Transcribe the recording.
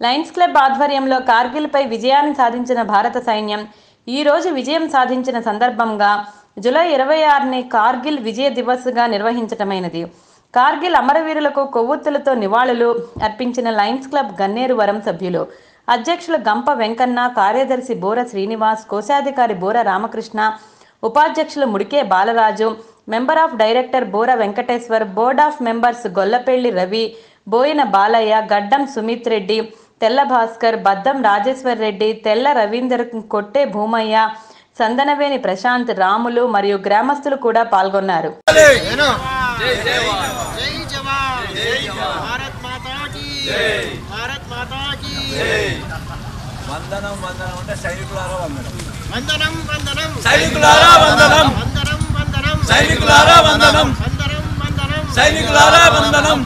Lions club ఆధ్వర్యంలో కార్గిల్పై విజయాన్ని సాధించిన భారత సైన్యం ఈరోజు విజయం సాధించిన సందర్భంగా జూలై ఇరవై ఆరుని కార్గిల్ విజయ దివస్గా నిర్వహించటమైనది. కార్గిల్ అమరవీరులకు కొవ్వొత్తులతో నివాళులు అర్పించిన లయన్స్ క్లబ్ గన్నేరువరం సభ్యులు అధ్యక్షులు గంప వెంకన్న కార్యదర్శి బోర శ్రీనివాస్ కోశాధికారి బోర రామకృష్ణ ఉపాధ్యక్షులు Mudike Balaraju member of director Bora Venkateshwar board of members Gollapelli Ravi Boina Balaiah Gaddam Sumith Reddy తెల్ల భాస్కర్ బద్దం రాజేశ్వర్ రెడ్డి తెల్ల రవీందర్ కొట్టే భూమయ్య సందనవేని ప్రశాంత్ రాములు మరియు గ్రామస్తులు కూడా పాల్గొన్నారు. సైనికులారా వందనం.